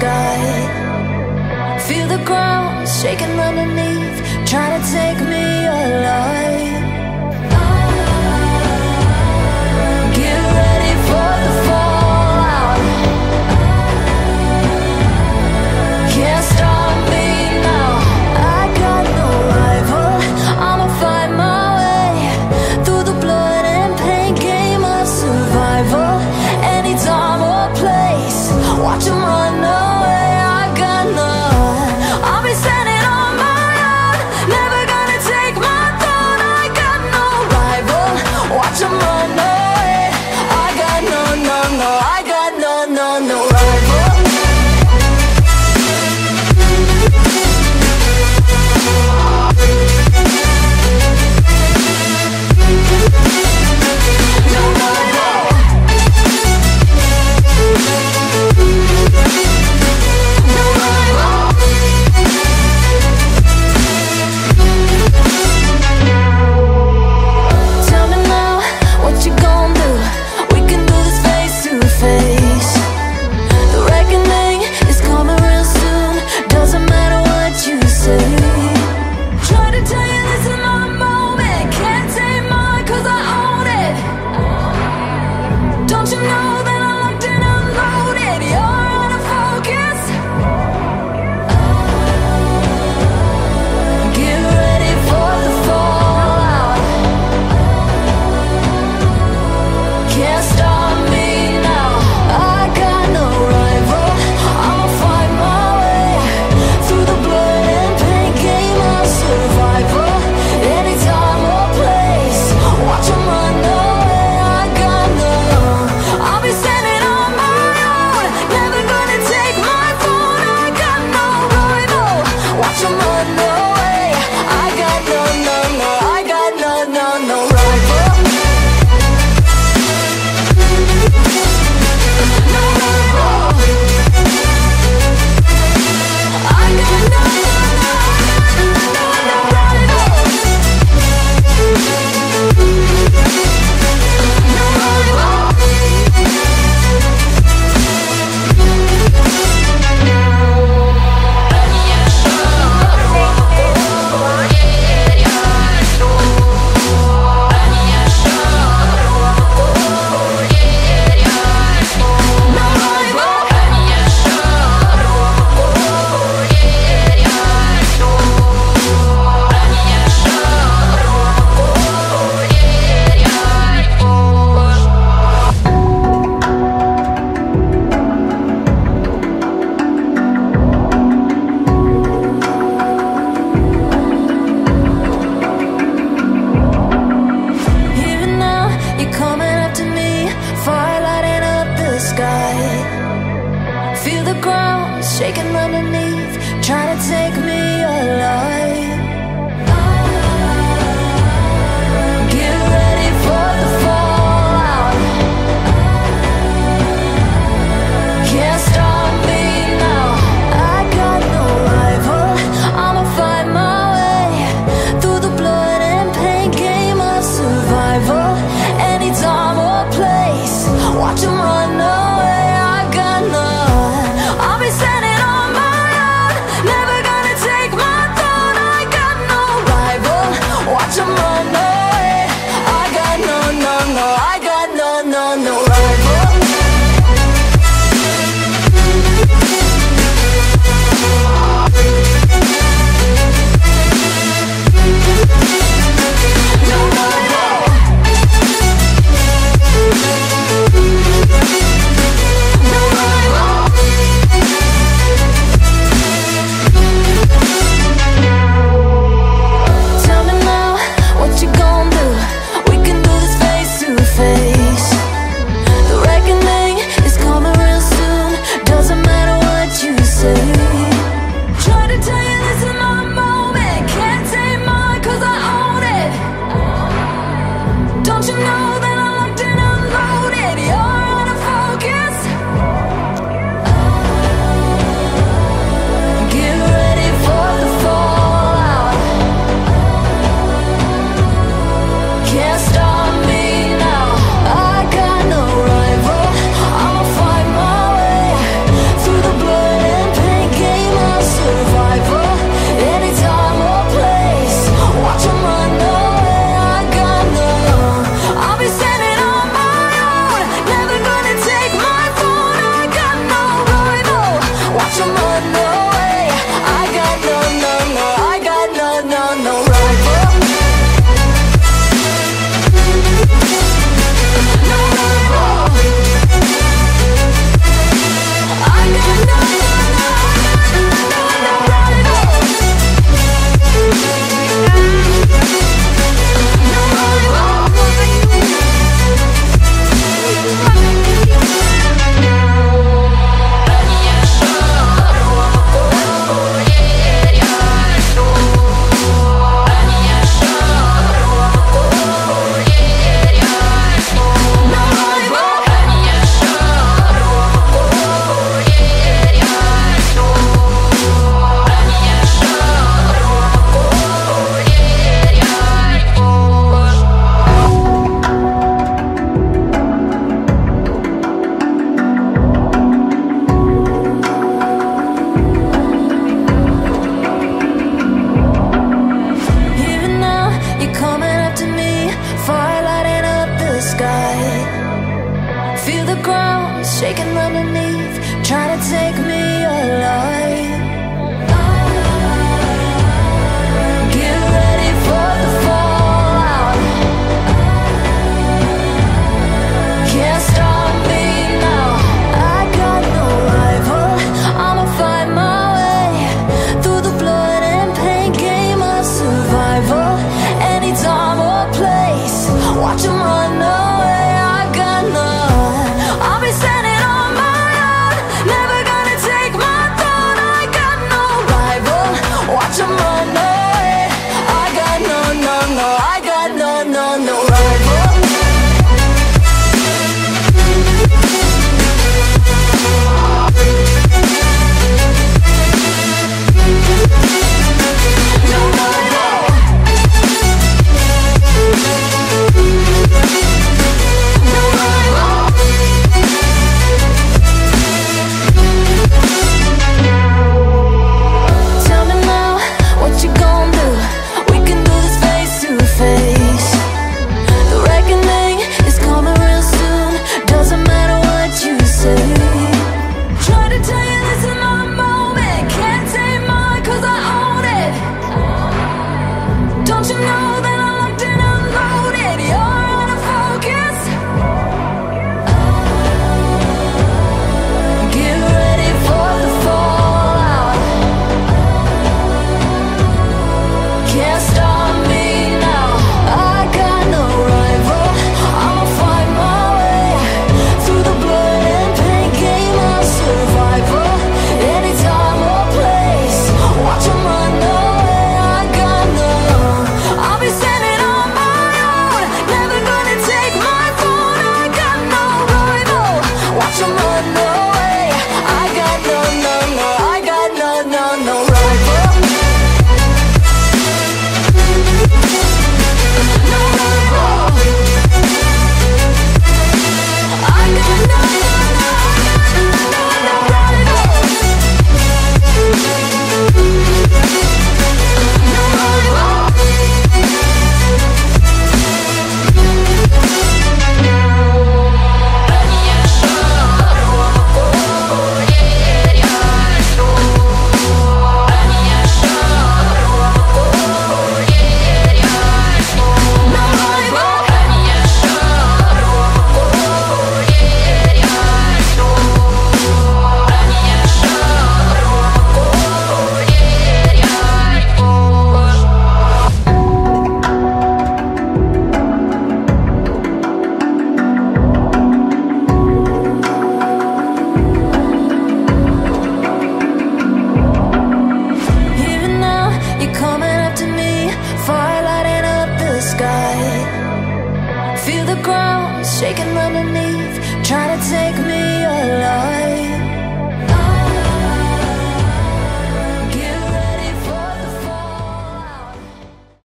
sky. Feel the ground shaking underneath Trying to take me alive. Shaking underneath, trying to take me